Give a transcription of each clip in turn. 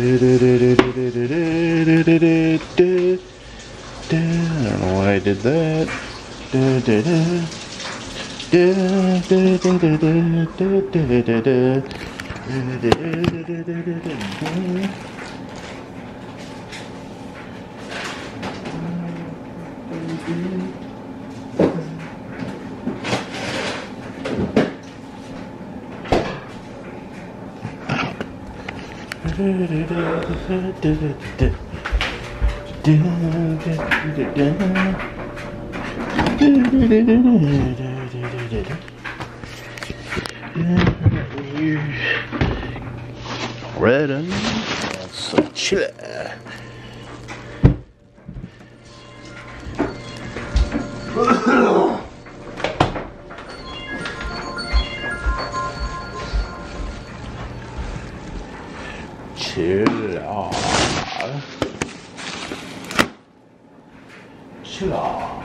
I don't know why I did that. Red and some chili. Chili. Chili. Some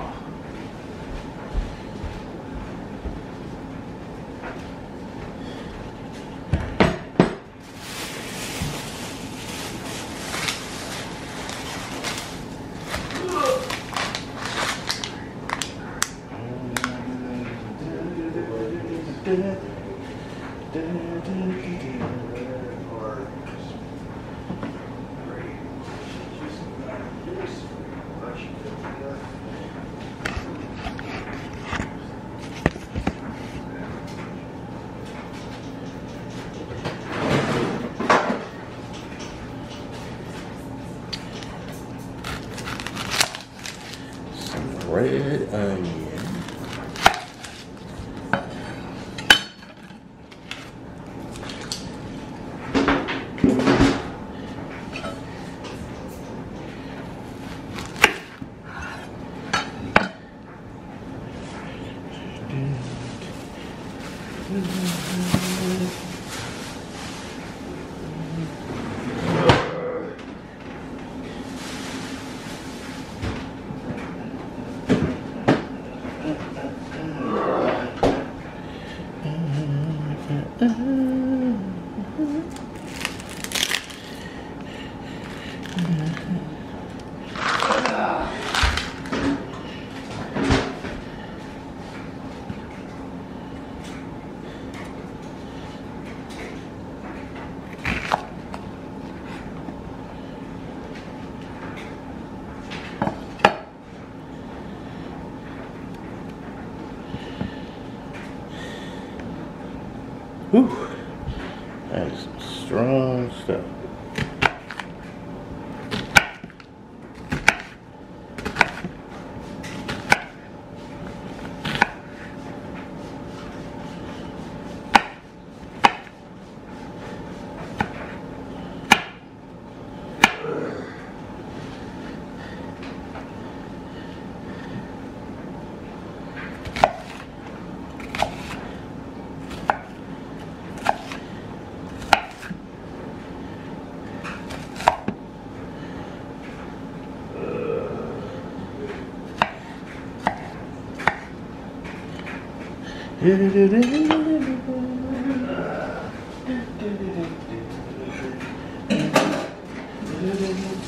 Thank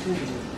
you.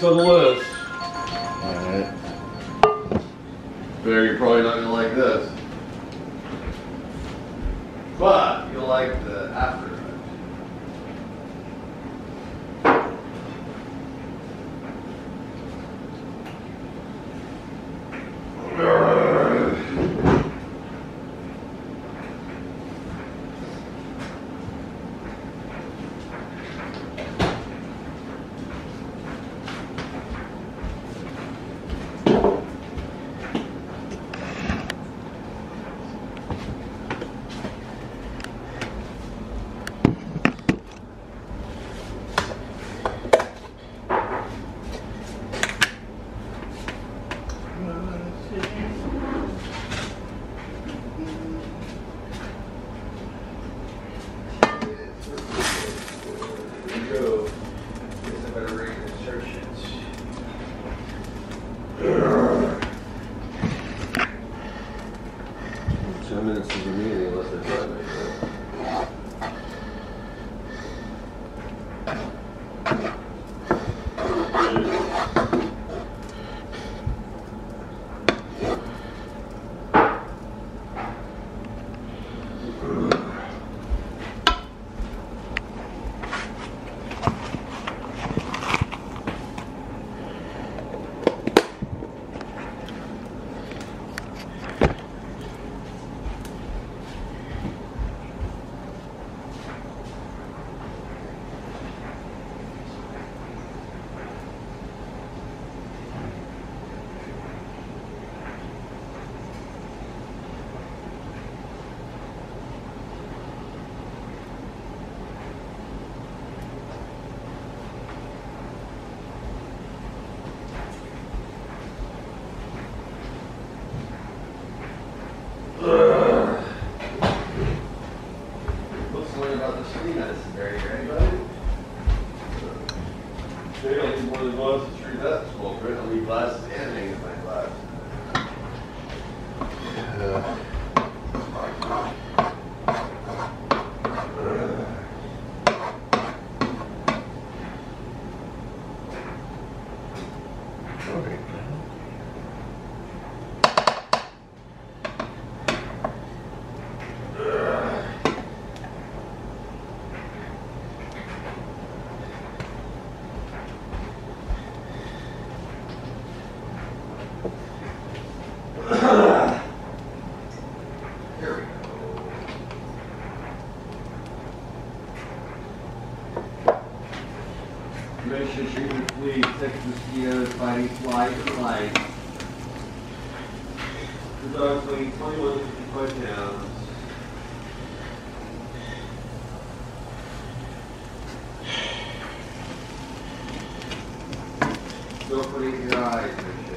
next to the list. minutes is the meeting unless they're driving. do aprendizagem.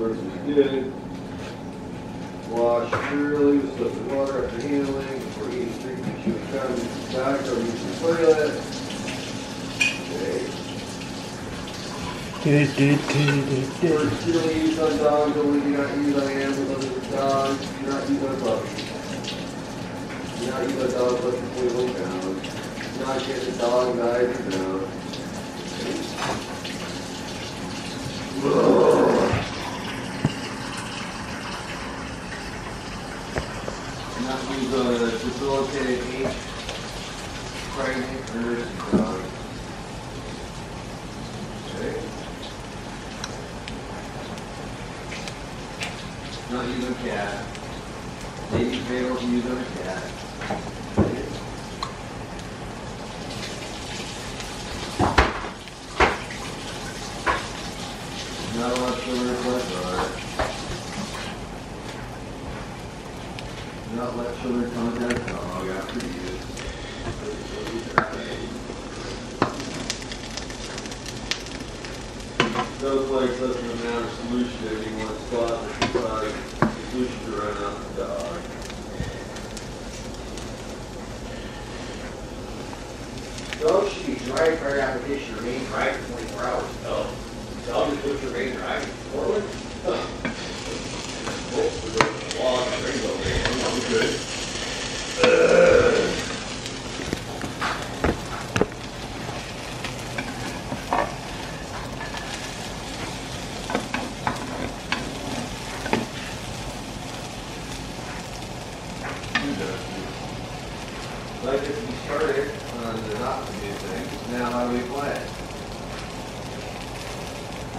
Water, full source good. Wash thoroughly with soap and water after handling, before eating, drinking, chewing gum, using tobacco, using the toilet. Okay. Do, do, do, do, do. Words generally used on dogs, only do not use on animals other than dogs, do not use on puppies. Do not use on dogs less than forty-one pounds. Do not get the dog died or drowned. Do On a debilitated age, pregnant, or dog. Okay. Not use on cat. To use on a cat. Not allowed children to play guard. Not let children contact dog after use. Those like less than an hour solution if you want to spot or decide the solution to run out the dog. Dogs should be dry prior application, remain dry for twenty-four hours. Oh. Dog is supposed to remain dry forward? Oh, we're going I'm ready to go, man. I'm good. Like if we started on the not to do thing, now how do we play it?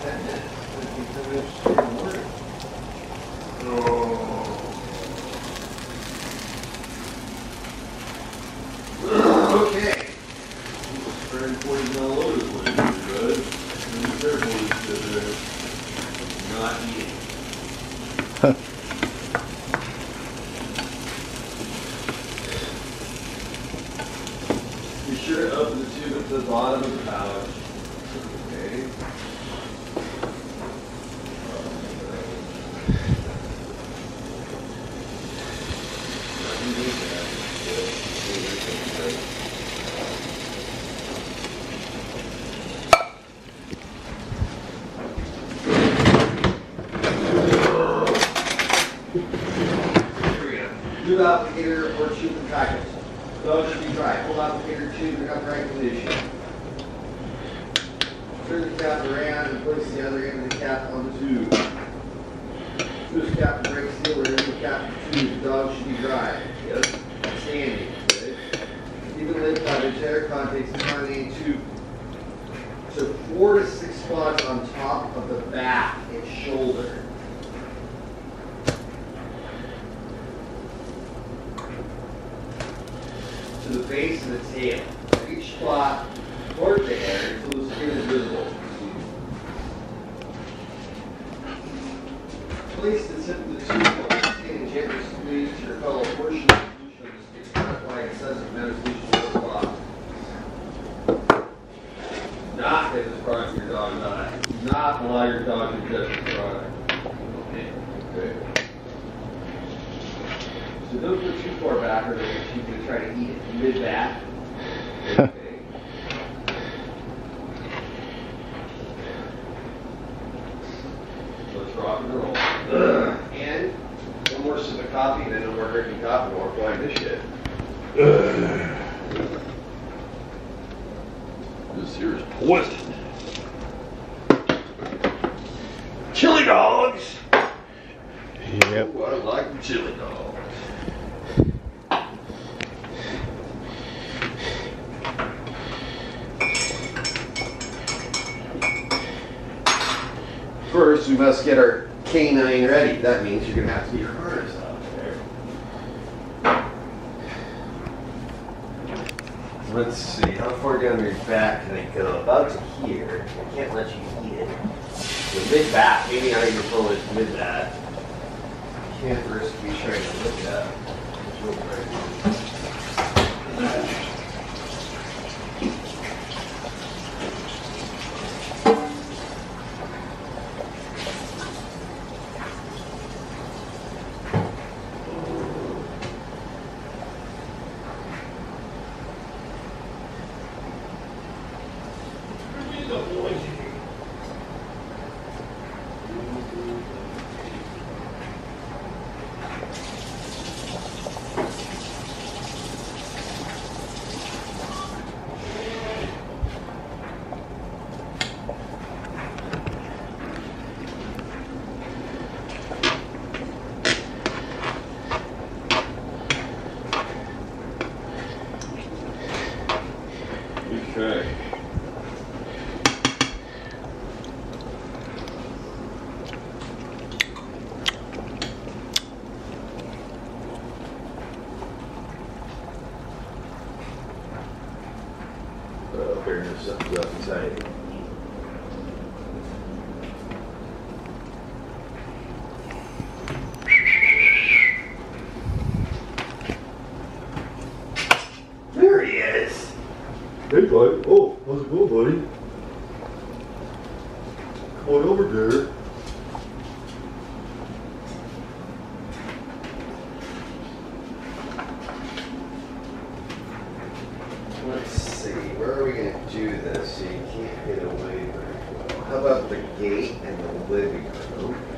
Ten minutes, fifteen minutes, in the morning. Okay. Spraying poison all over the place, good. And be careful, you said there. Not eating. Be sure to open the tube at the bottom of the pouch. Okay. Here we go. Tube applicator or tube contractors. Dogs should be dry. Pull applicator tube in upright position. Turn the cap around and place the other end of the cap on the tube. Twist cap to break seal or remove cap to tube. The dog should be dry. Yes. Standing. Even lid coverage, air contacts contaminating tube. So four to six spots on top of the back and shoulder. To the base of the tail. Each spot toward the hair until the skin is visible. Place the tip of the tube on the skin and gently squeeze your fellow portion of the solution of the skin. Says in meditation to the spot. Not hit this product your dog's eye. Not allow your dog to touch the product. Okay. Okay. So don't go too far back or she's gonna try to eat it mid back. Okay. Let's rock and roll. And one more sip of coffee and then no more drinking coffee, more applying this shit. This here is poison. Chili dogs. Yep. Ooh, I like chili dogs. First, we must get our canine ready. That means you're gonna have to be your out there. let's see, how far down your back can it go? About to here, I can't let you eat it. The mid back, maybe not even full as mid back. Can't risk me trying to look at. It's Okay. Uh, bearing something's up inside. There he is. Hey, bud. Oh, how's it going, buddy? Come on over there. Let's see, where are we gonna do this How about the gate and the living room?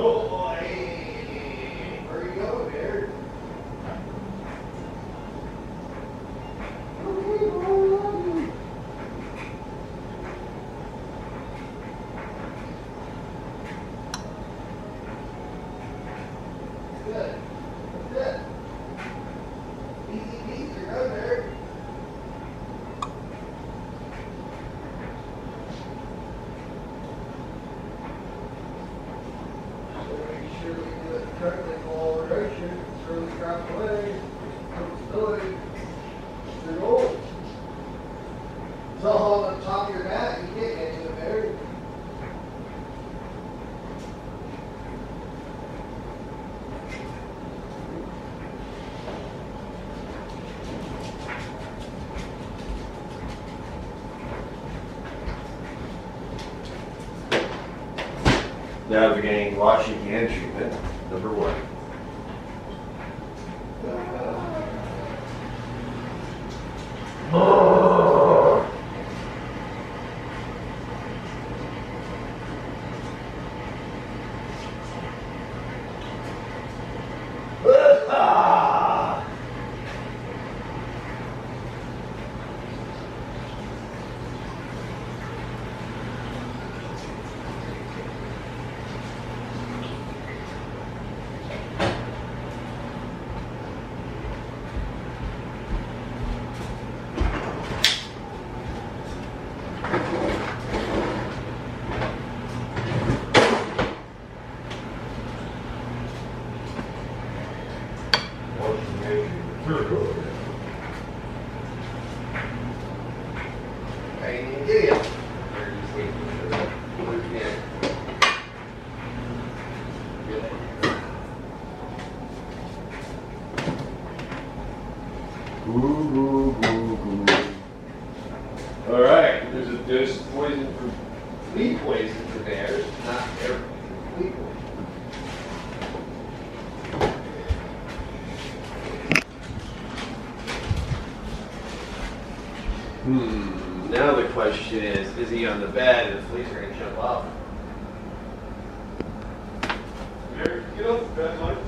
Oh boy, where you going, there? Okay, boy. Good. Good. Easy peasy, you're good there. out the way, comfortability, your goal. It's all on the top of your back, you can't get to the berry. Navigating washing hand treatment, number one. All right, there's a poison for poison for not every. Hmm, now the question is, is he on the bed and the are gonna jump off? Get off the bed, Mike.